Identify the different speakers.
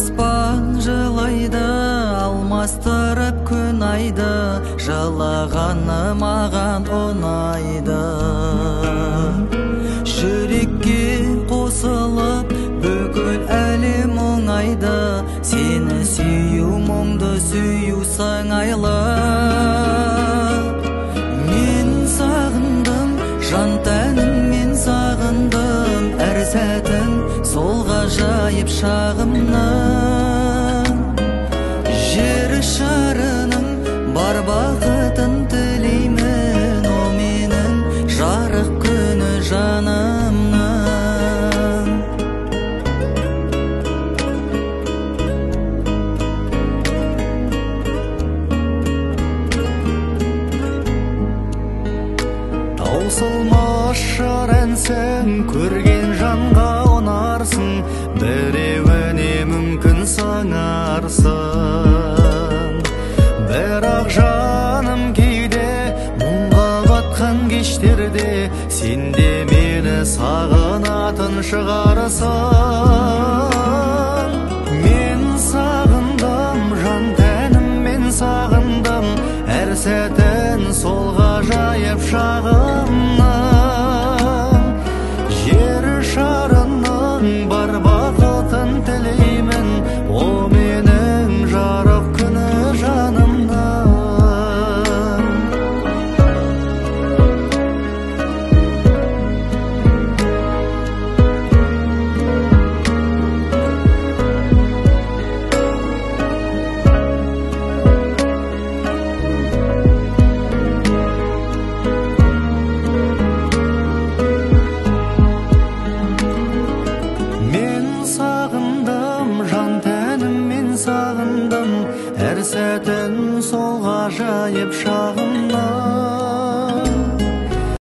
Speaker 1: аспан жылайды алмастырып күн айды жылағаны маған ұнайды. Жүрекке қосылып бүкіл әлем оңайды сені сүю мұңды сүю сыңайлы мен сағындым жан тәнім мен сағындым әр сәтін сол ғажайып шағымнан таусылмас жыр әнсің көрген жанға ұнарсың біреуіне мүмкін сыңарсың бірақ жаным кейде мұңға батқан кештерде сен де мені сағынатын шығарсың. сол ғажайып шағымнан